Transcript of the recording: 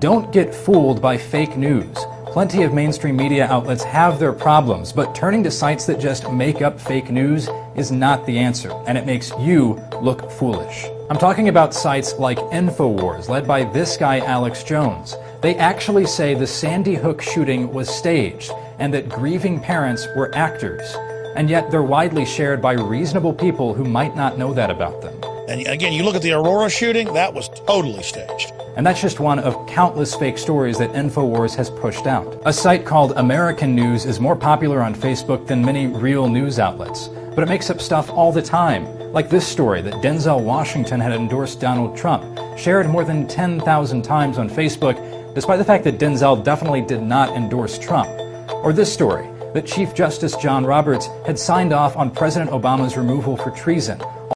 Don't get fooled by fake news. Plenty of mainstream media outlets have their problems, but turning to sites that just make up fake news is not the answer, and it makes you look foolish. I'm talking about sites like InfoWars, led by this guy, Alex Jones. They actually say the Sandy Hook shooting was staged and that grieving parents were actors. And yet they're widely shared by reasonable people who might not know that about them. And again, you look at the Aurora shooting, that was totally staged. And that's just one of countless fake stories that InfoWars has pushed out. A site called American News is more popular on Facebook than many real news outlets, but it makes up stuff all the time. Like this story that Denzel Washington had endorsed Donald Trump, shared more than 10,000 times on Facebook, despite the fact that Denzel definitely did not endorse Trump. Or this story that Chief Justice John Roberts had signed off on President Obama's removal for treason,